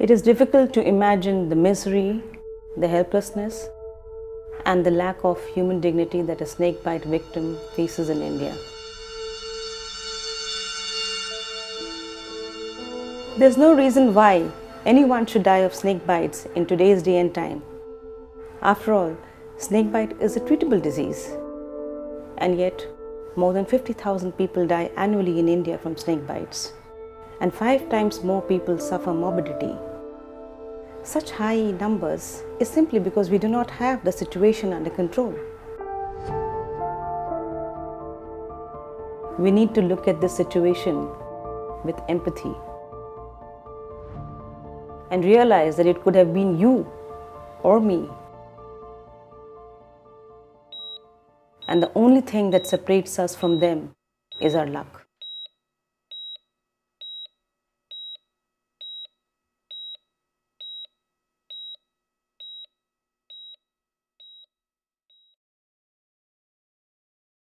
It is difficult to imagine the misery, the helplessness, and the lack of human dignity that a snakebite victim faces in India. There's no reason why anyone should die of snake bites in today's day and time. After all, snakebite is a treatable disease. And yet, more than 50,000 people die annually in India from snake bites, and five times more people suffer morbidity. Such high numbers is simply because we do not have the situation under control. We need to look at this situation with empathy and realize that it could have been you or me. And the only thing that separates us from them is our luck.